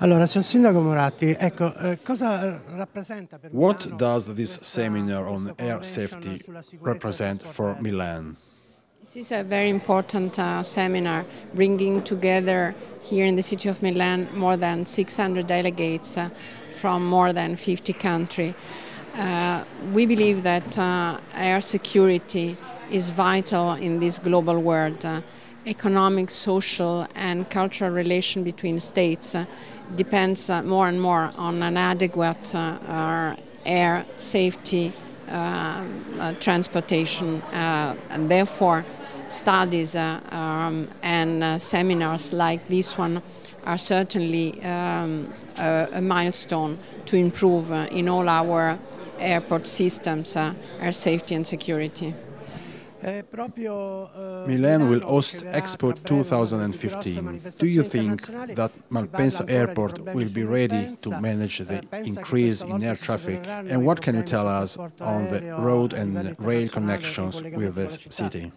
Allora, Sindaco Moratti, what Milano does this seminar on air safety represent for Milan? This is a very important uh, seminar bringing together here in the city of Milan more than 600 delegates uh, from more than 50 countries. Uh, we believe that uh, air security is vital in this global world. Economic, social, and cultural relation between states uh, depends uh, more and more on an adequate uh, air safety uh, transportation, and therefore studies um, and seminars like this one are certainly um, a, a milestone to improve in all our airport systems, uh, air safety and security. È proprio, eh, Milan will host Expo tra breve una delle più 2015. Do you think that Malpensa parla ancora di Airport will be ready to manage the Eh, pensa che increase in air traffic? And what can you tell us on the road and rail connections with collegamenti the con la città? city?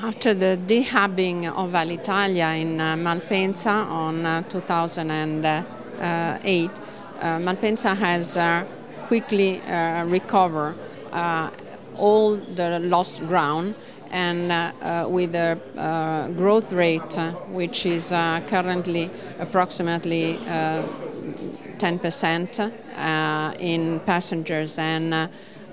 After the dehubbing of Alitalia in uh, Malpensa on uh, 2008, uh, Malpensa has uh, quickly uh, recovered uh, all the lost ground and uh, uh, with a uh, growth rate uh, which is uh, currently approximately uh, 10% uh, in passengers and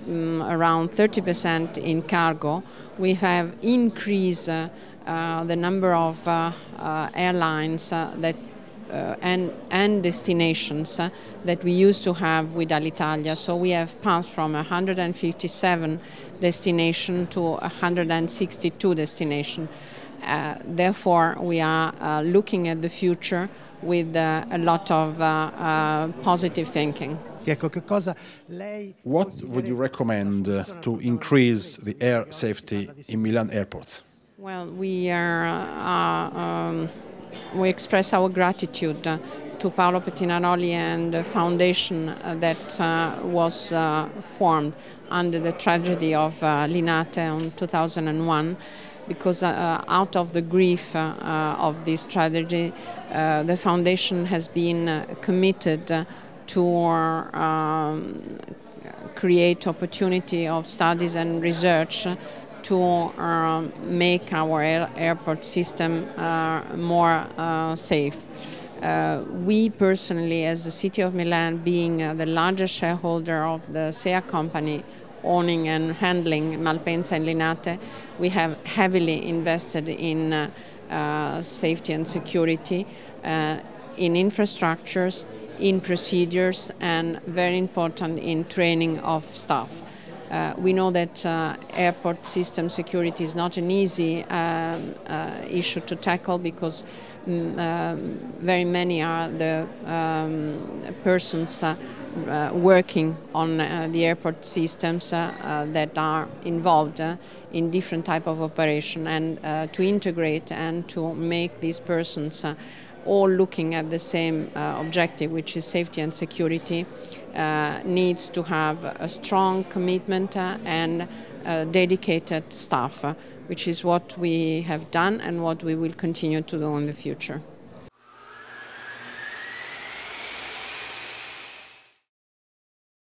mm, around 30% in cargo, we have increased the number of airlines that and, and destinations uh, that we used to have with Alitalia. So we have passed from 157 destination to 162 destination. Uh, therefore, we are uh, looking at the future with uh, a lot of uh, uh, positive thinking. Ecco, che cosa lei What would you recommend uh, to increase the air safety in Milan airports? Well, we are uh, um, we express our gratitude uh, to Paolo Pettinaroli and the foundation uh, that uh, was formed under the tragedy of Linate in 2001 because uh, out of the grief uh, of this tragedy, the foundation has been committed to um, create opportunity of studies and research to um, make our air, airport system uh, more uh, safe. Uh, we personally, as the City of Milan, being uh, the largest shareholder of the SEA company owning and handling Malpensa and Linate, we have heavily invested in uh, uh, safety and security, in infrastructures, in procedures, and very important in training of staff. Uh, we know that uh, airport system security is not an easy um, uh, issue to tackle because mm, um, very many are the um, persons uh, uh, working on uh, the airport systems that are involved in different type of operation and to integrate and to make these persons all looking at the same uh, objective, which is safety and security, uh, needs to have a strong commitment uh, and dedicated staff, uh, which is what we have done and what we will continue to do in the future.